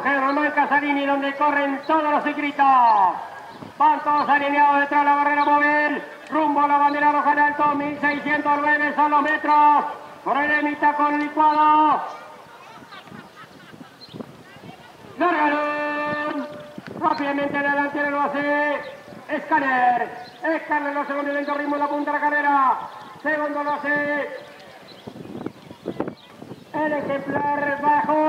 Germán Casarini, donde corren todos los ciclistas. Van todos alineados detrás de la barrera móvil. Rumbo a la bandera roja en alto, 1609 son los metros. Problemita con licuado. Largaron. Rápidamente adelante lo hace Escaner. Escaner lo segundo lento ritmo en la punta de la carrera. Segundo lo hace el ejemplar bajos.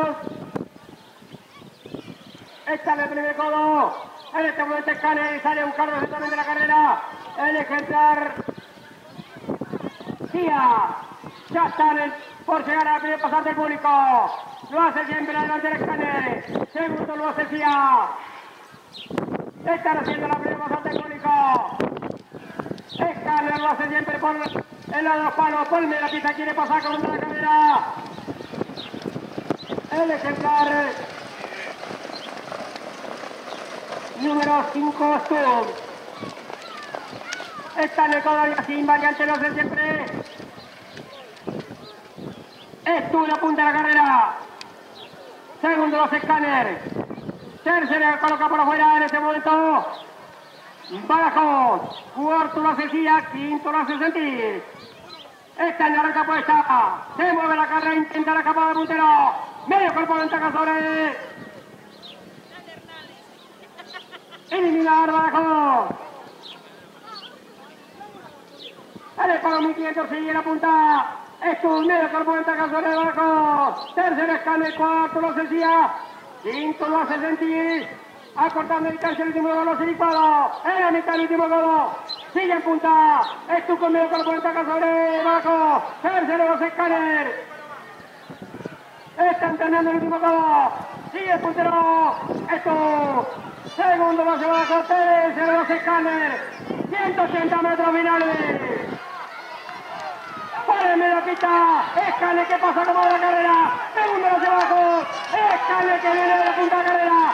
Está en el primer codo. En este momento Escaner sale a buscar los de la carrera. El ejemplar Cia. Ya están por llegar al primer pasante del público. Lo hace siempre adelante el Escaner. Segundo lo hace Cia. Están haciendo la primera pasante del público. Escaner lo hace siempre por el lado de los palos. Ponme la pista, quiere pasar con la carrera. El ejemplar número 5 Stone. Está en el codo sin variante, lo hace siempre. Stone apunta la carrera. Segundo los escáner. Tercero coloca por afuera en este momento. Bajos. Cuarto lo hace quinto lo hace sentir. Está en la recta puesta. Se mueve la carrera, intenta la capa de puntero. Medio cuerpo de ventaja sobre. Eliminar Badajoz. El para 1500 sigue la punta. Es un medio cuerpo de ventaja sobre Badajoz. Tercer escáner, cuarto lo hace Cia. Quinto lo hace. Acortando distancia el último gol, licuado. En la mitad el último gol. Sigue en punta. Esto con medio ventaja sobre Badajoz. Tercero los escáner. Están terminando el último codo. Sigue el puntero. Segundo va a abajo. Tercero los escáner. 180 metros finales. Por el medio pista. Escáner que pasa como de la carrera. Segundo hacia abajo. Escáner que viene de la punta carrera.